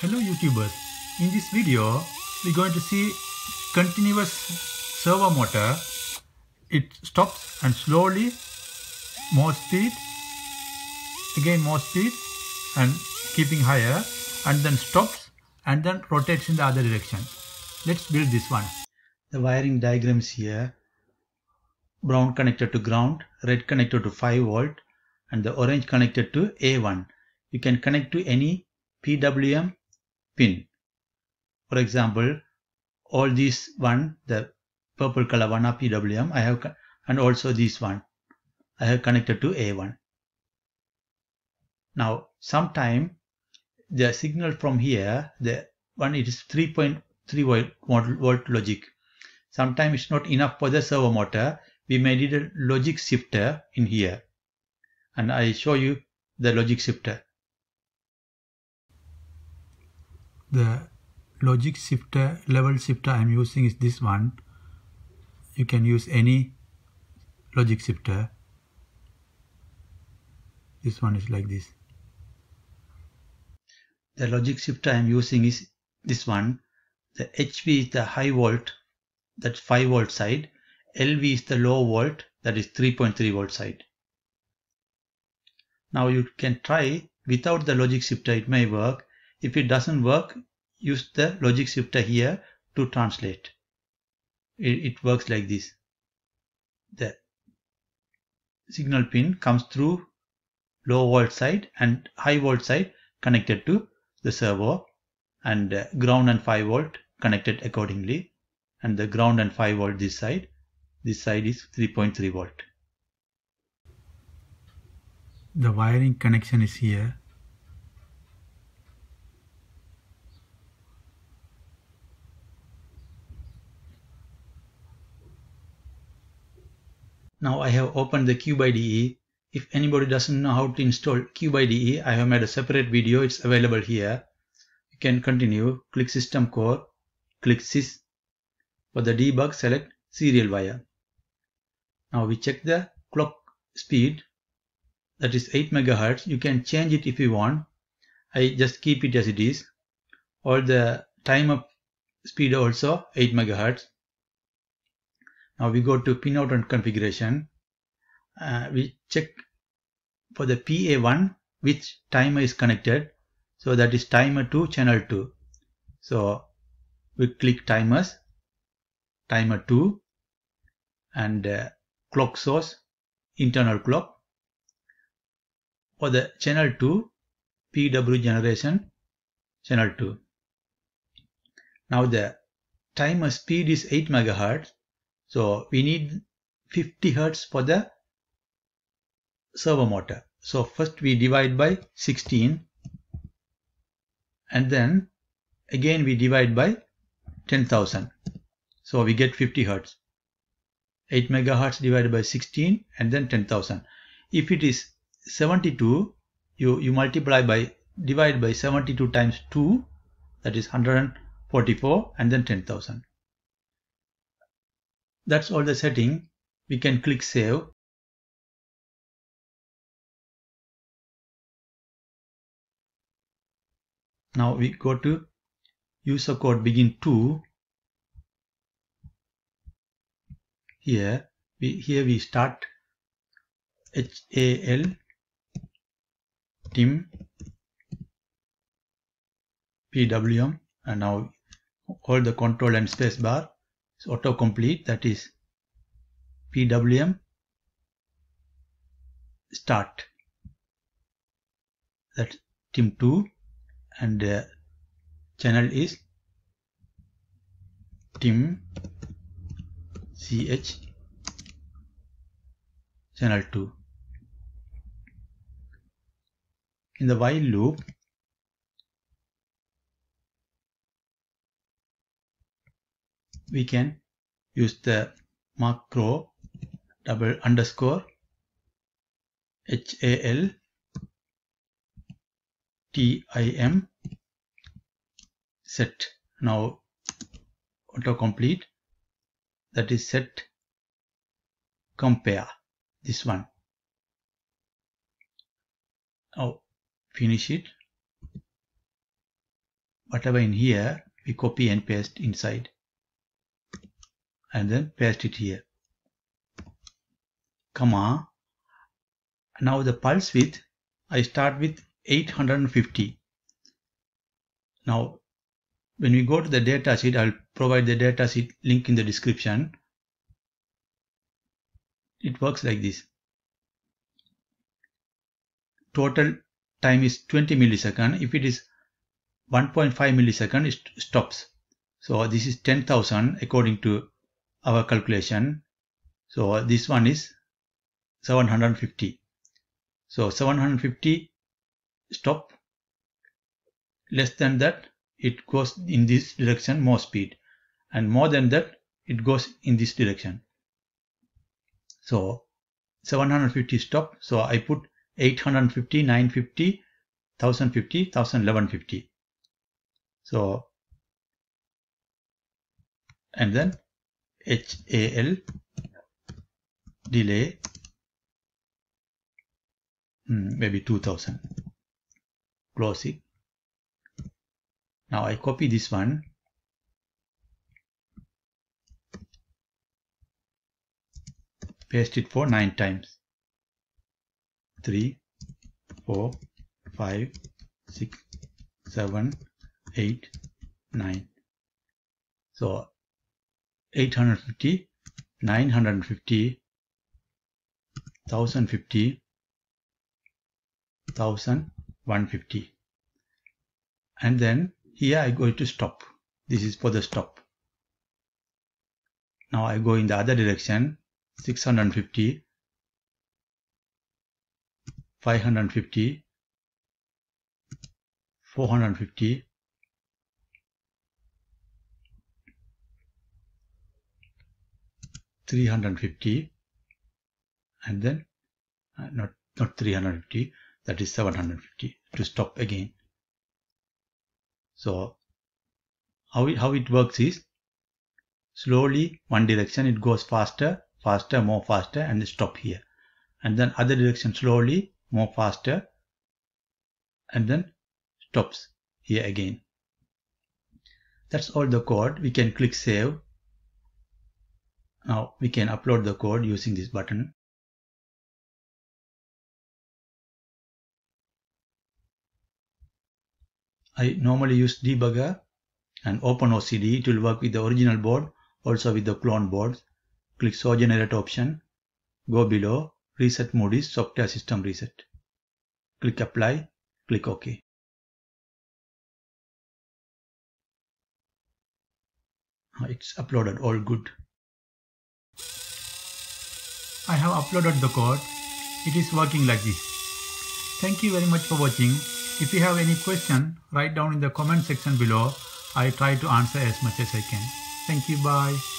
Hello YouTubers, in this video we're going to see continuous servo motor. It stops and slowly more speed, again more speed and keeping higher and then stops and then rotates in the other direction. Let's build this one. The wiring diagrams here, brown connected to ground, red connected to 5 volt and the orange connected to A1. You can connect to any PWM pin. For example, all these one, the purple color one are PWM, I have, and also this one, I have connected to A1. Now, sometime the signal from here, the one it is 3.3 volt, volt logic. Sometimes it's not enough for the servo motor. We may need a logic shifter in here. And I show you the logic shifter. The logic shifter, level shifter I'm using is this one. You can use any logic shifter. This one is like this. The logic shifter I'm using is this one. The HV is the high volt, that's 5 volt side. LV is the low volt, that is 3.3 volt side. Now you can try without the logic shifter, it may work. If it doesn't work, use the logic shifter here to translate. It, it works like this. The signal pin comes through low volt side and high volt side connected to the servo and uh, ground and 5 volt connected accordingly and the ground and 5 volt this side this side is 3.3 volt the wiring connection is here now I have opened the CubeIDE if anybody doesn't know how to install CubeIDE I have made a separate video. It's available here. You can continue. Click system core. Click sys. For the debug select serial wire. Now we check the clock speed. That is 8 megahertz. You can change it if you want. I just keep it as it is. Or the timer speed also 8 megahertz now we go to pinout and configuration. Uh, we check for the PA1 which timer is connected. So that is timer 2 channel 2 so we click timers timer 2 and uh, clock source internal clock. For the channel 2 PW generation channel 2 now the timer speed is 8 megahertz so we need 50 hertz for the servo motor. So first we divide by 16 and then again we divide by 10,000 so we get 50 hertz. 8 megahertz divided by 16 and then 10,000 if it is 72 you you multiply by divide by 72 times 2 that is 144 and then 10,000 that's all the setting. We can click save. Now we go to user code begin 2 here we here we start HAL tim PWM and now hold the control and space bar it's auto complete that is PWM start. That tim2 and uh, channel is tim ch channel 2 in the while loop we can use the macro double underscore HAL TIM set. Now autocomplete. That is set. Compare this one. Now finish it. Whatever in here, we copy and paste inside. And then paste it here. Comma. Now the pulse width, I start with 850. Now, when we go to the data sheet, I'll provide the data sheet link in the description. It works like this. Total time is 20 millisecond. If it is 1.5 millisecond, it stops. So this is 10,000 according to our calculation. So this one is 750. So 750 stop. Less than that, it goes in this direction more speed. And more than that, it goes in this direction. So 750 stop. So I put 850, 950, 1050, 1150. So, and then HAL delay hmm, maybe 2000 close it. Now I copy this one. Paste it for 9 times. 3 4 5 6 7 8 9 so 850 950 1050 1150 and then here I go to stop. This is for the stop. Now I go in the other direction 650 550 450 350 and then uh, not not 350 that is 750 to stop again. So how it, how it works is slowly one direction it goes faster faster more faster and stop here. And then other direction slowly more faster and then stops here again. That's all the code. We can click save now we can upload the code using this button. I normally use debugger and OpenOCD. It will work with the original board, also with the clone boards. Click show generate option. Go below. Reset mode is software system reset. Click apply. Click OK. It's uploaded all good. I have uploaded the code. It is working like this. Thank you very much for watching. If you have any question, write down in the comment section below. I try to answer as much as I can. Thank you. Bye.